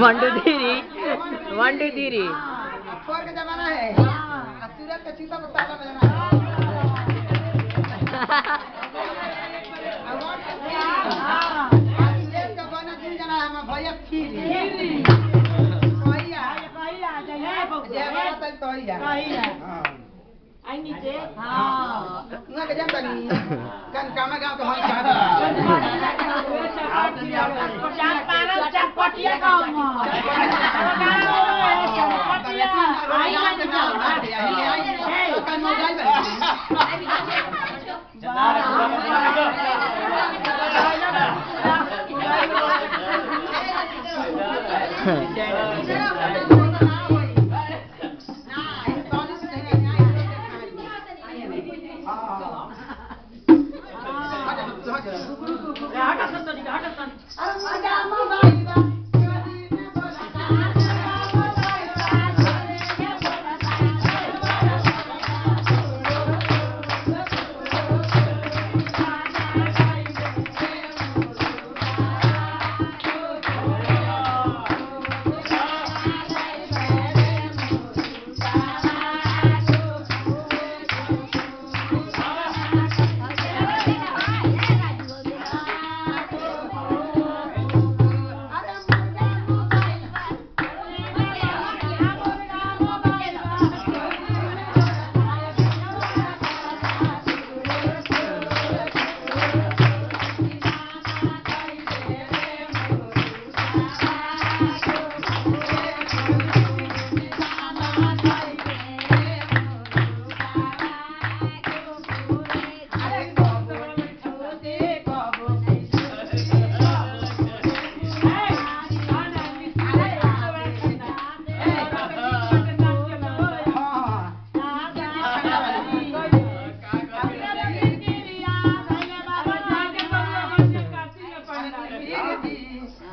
Two, three. One, two, three. Four का जमाना है सूरत का चीता बजाना सूरत का बना दिन जाना हमारा भैया खीरी भैया जय तो भैया हाँ उहाँ के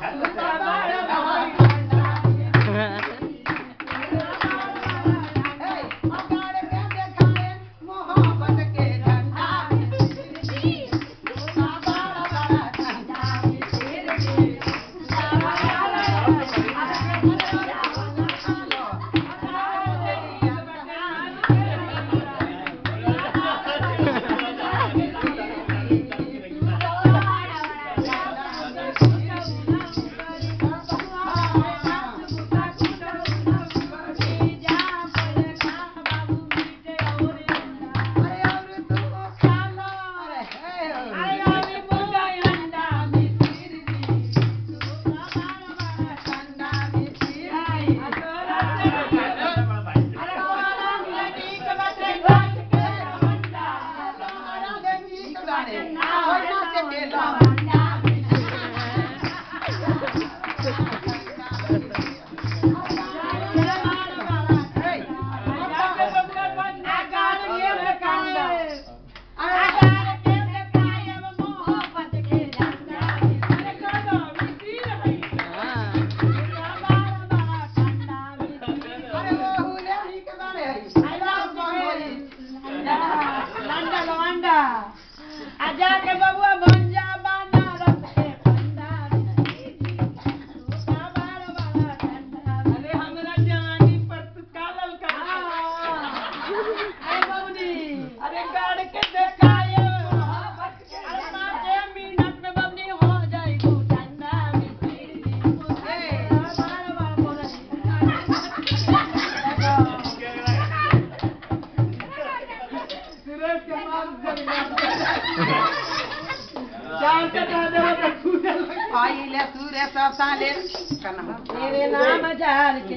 At the आजा के बबुआ ससाले का नाम तेरे नाम जार के